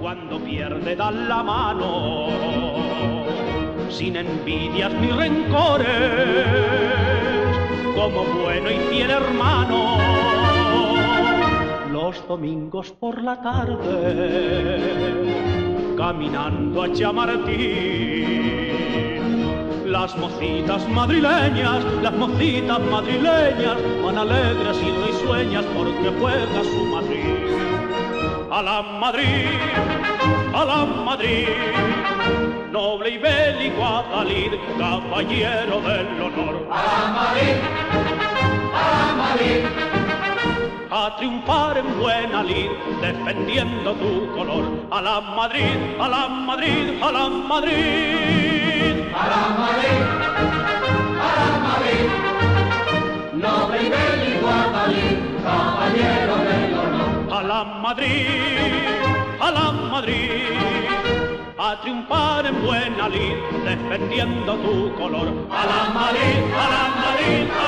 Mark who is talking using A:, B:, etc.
A: cuando pierde dan la mano, sin envidias ni rencores, como bueno y fiel hermano. Los domingos por la tarde, caminando a Chamartín, las mocitas madrileñas, las mocitas madrileñas, van alegres y risueñas porque juega su Madrid a la Madrid, a la Madrid, noble y bélico Adalid, caballero del honor.
B: A la Madrid, a la Madrid,
A: a triunfar en buena lid, defendiendo tu color. A la Madrid, a la Madrid, a la Madrid.
B: a la Madrid, Madrid,
A: a la Madrid, a triunfar en buena lid, defendiendo tu color. A la Madrid, a.